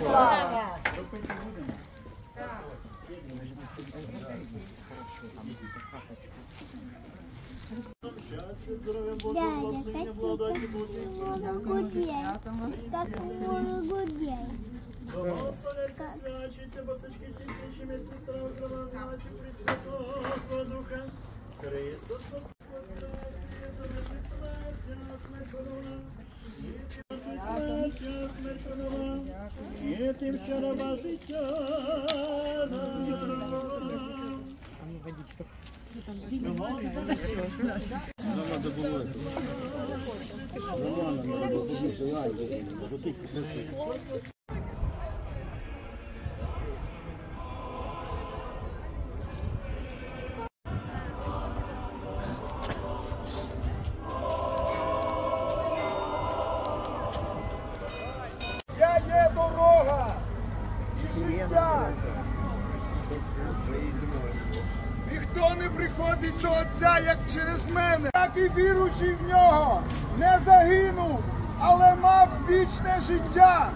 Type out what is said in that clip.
слава! Щастя, здоров'я, Боже, благословення, благодаті Божої. Как гудей. Благословляйся, свячиться, басочки, ці свічі, місті, страв, крова, маті, Пресвятого Духа. Христос воскрес, завжди смертя, смерть подолана. І смертя, смерть подолана. І тим, що раба життя дала. Я є дорога і життя. Ніхто не приходить до Отця, як через мене. Так і віруючий в нього не загинув, але мав вічне життя.